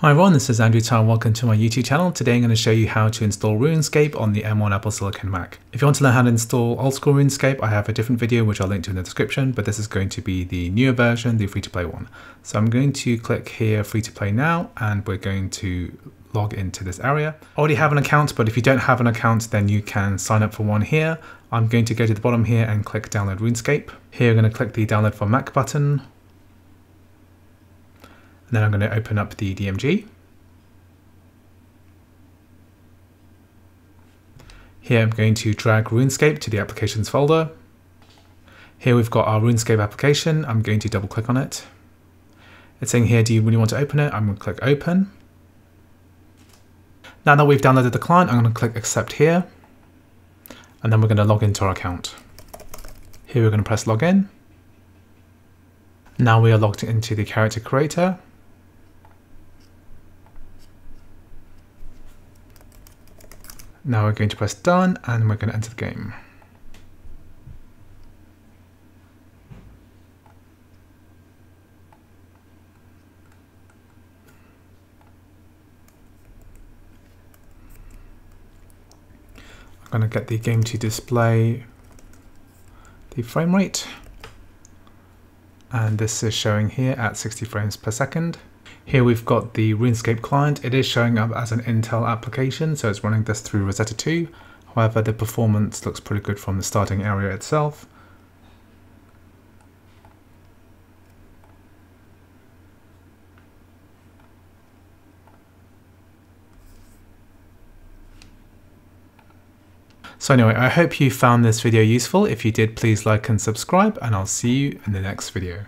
Hi everyone, this is Andrew Tsai. Welcome to my YouTube channel. Today I'm going to show you how to install RuneScape on the M1 Apple Silicon Mac. If you want to learn how to install old school RuneScape, I have a different video which I'll link to in the description, but this is going to be the newer version, the free-to-play one. So I'm going to click here free to play now and we're going to log into this area. I already have an account, but if you don't have an account, then you can sign up for one here. I'm going to go to the bottom here and click download RuneScape. Here I'm going to click the download for Mac button and then I'm going to open up the DMG. Here I'm going to drag RuneScape to the applications folder. Here we've got our RuneScape application. I'm going to double click on it. It's saying here, do you really want to open it? I'm going to click open. Now that we've downloaded the client, I'm going to click accept here. And then we're going to log into our account. Here we're going to press login. Now we are logged into the character creator. Now we're going to press done and we're going to enter the game. I'm going to get the game to display the frame rate and this is showing here at 60 frames per second. Here we've got the RuneScape client. It is showing up as an Intel application, so it's running this through Rosetta 2. However, the performance looks pretty good from the starting area itself. So anyway, I hope you found this video useful. If you did, please like and subscribe, and I'll see you in the next video.